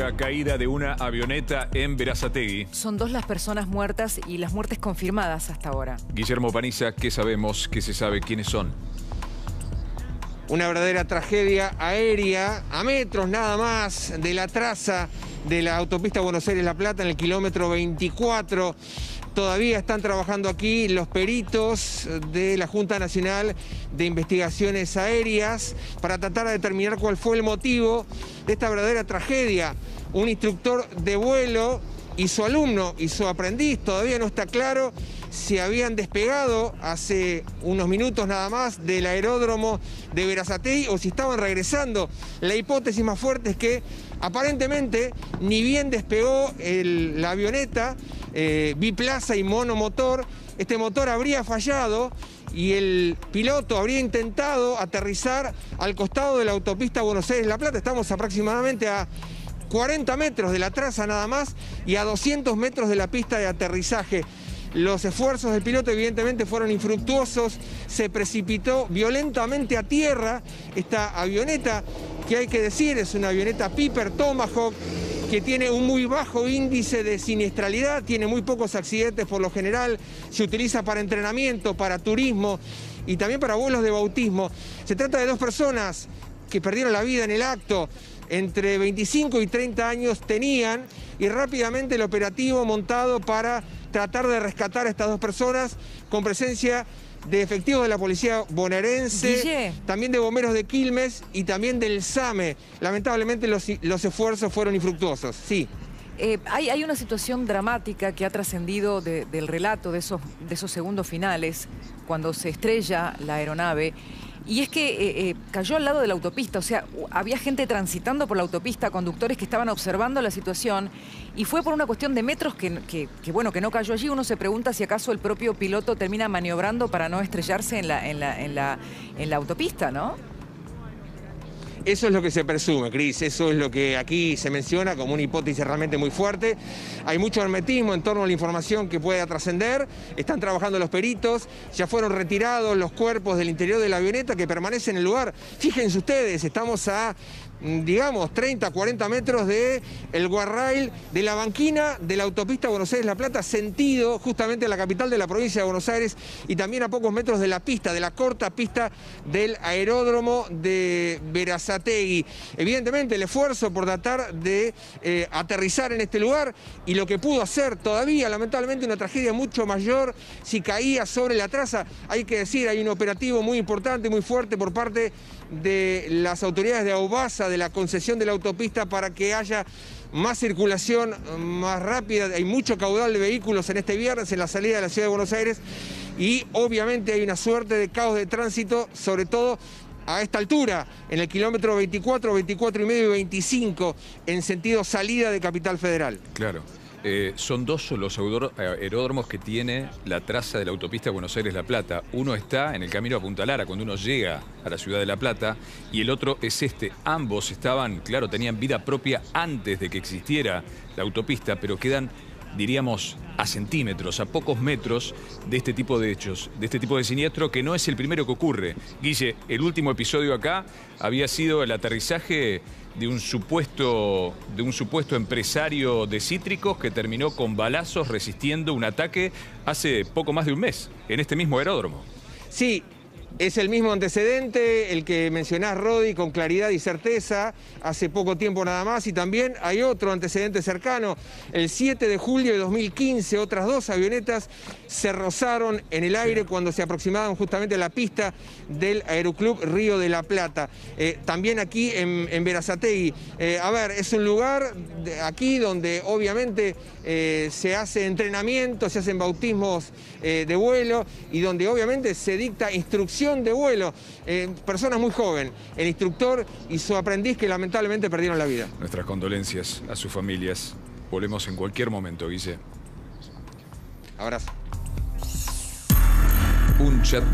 trágica caída de una avioneta en Verazategui. Son dos las personas muertas y las muertes confirmadas hasta ahora. Guillermo Paniza, ¿qué sabemos? ¿Qué se sabe? ¿Quiénes son? Una verdadera tragedia aérea, a metros nada más de la traza de la autopista Buenos Aires-La Plata en el kilómetro 24. Todavía están trabajando aquí los peritos de la Junta Nacional de Investigaciones Aéreas para tratar de determinar cuál fue el motivo de esta verdadera tragedia. Un instructor de vuelo y su alumno y su aprendiz, todavía no está claro si habían despegado hace unos minutos nada más del aeródromo de Verazatei o si estaban regresando. La hipótesis más fuerte es que aparentemente ni bien despegó la avioneta eh, biplaza y monomotor, este motor habría fallado y el piloto habría intentado aterrizar al costado de la autopista Buenos Aires-La Plata. Estamos aproximadamente a 40 metros de la traza nada más y a 200 metros de la pista de aterrizaje. Los esfuerzos del piloto evidentemente fueron infructuosos, se precipitó violentamente a tierra esta avioneta, que hay que decir es una avioneta Piper Tomahawk, que tiene un muy bajo índice de siniestralidad, tiene muy pocos accidentes por lo general, se utiliza para entrenamiento, para turismo y también para vuelos de bautismo. Se trata de dos personas que perdieron la vida en el acto, entre 25 y 30 años tenían y rápidamente el operativo montado para tratar de rescatar a estas dos personas con presencia de efectivos de la policía bonaerense, también de bomberos de Quilmes y también del SAME. Lamentablemente los, esfuerzos fueron infructuosos, sí. Eh, hay, una situación dramática que ha trascendido del relato de esos, segundos finales, cuando se estrella la aeronave y es que eh, eh, cayó al lado de la autopista, o sea, había gente transitando por la autopista, conductores que estaban observando la situación, y fue por una cuestión de metros que, bueno, que no cayó allí. Uno se pregunta si acaso el propio piloto termina maniobrando para no estrellarse en la, en la, en la, en la autopista, ¿no? Eso es lo que se presume, Cris, eso es lo que aquí se menciona como una hipótesis realmente muy fuerte. Hay mucho hermetismo en torno a la información que pueda trascender, están trabajando los peritos, ya fueron retirados los cuerpos del interior de la avioneta que permanecen en el lugar. Fíjense ustedes, estamos a digamos, 30, 40 metros de el guarrail de la banquina de la autopista Buenos Aires-La Plata, sentido justamente a la capital de la provincia de Buenos Aires y también a pocos metros de la pista, de la corta pista del aeródromo de Verazategui. Evidentemente el esfuerzo por tratar de eh, aterrizar en este lugar y lo que pudo hacer todavía, lamentablemente, una tragedia mucho mayor si caía sobre la traza. Hay que decir, hay un operativo muy importante, muy fuerte por parte de las autoridades de Aubasa, de la concesión de la autopista para que haya más circulación más rápida. Hay mucho caudal de vehículos en este viernes en la salida de la ciudad de Buenos Aires y obviamente hay una suerte de caos de tránsito, sobre todo a esta altura, en el kilómetro 24, 24 y medio y 25, en sentido salida de Capital Federal. Claro. Eh, son dos los aeródromos que tiene la traza de la autopista Buenos Aires-La Plata. Uno está en el camino a Punta Lara, cuando uno llega a la ciudad de La Plata, y el otro es este. Ambos estaban, claro, tenían vida propia antes de que existiera la autopista, pero quedan diríamos, a centímetros, a pocos metros de este tipo de hechos, de este tipo de siniestro que no es el primero que ocurre. Guille, el último episodio acá había sido el aterrizaje de un supuesto, de un supuesto empresario de cítricos que terminó con balazos resistiendo un ataque hace poco más de un mes, en este mismo aeródromo. Sí, es el mismo antecedente, el que mencionás, Rodi, con claridad y certeza, hace poco tiempo nada más, y también hay otro antecedente cercano. El 7 de julio de 2015, otras dos avionetas se rozaron en el aire cuando se aproximaban justamente a la pista del Aeroclub Río de la Plata. Eh, también aquí en, en Verazategui. Eh, a ver, es un lugar aquí donde obviamente eh, se hace entrenamiento, se hacen bautismos de vuelo y donde obviamente se dicta instrucción de vuelo. Eh, personas muy jóvenes, el instructor y su aprendiz que lamentablemente perdieron la vida. Nuestras condolencias a sus familias. Volvemos en cualquier momento, Guille. Abrazo. Un chat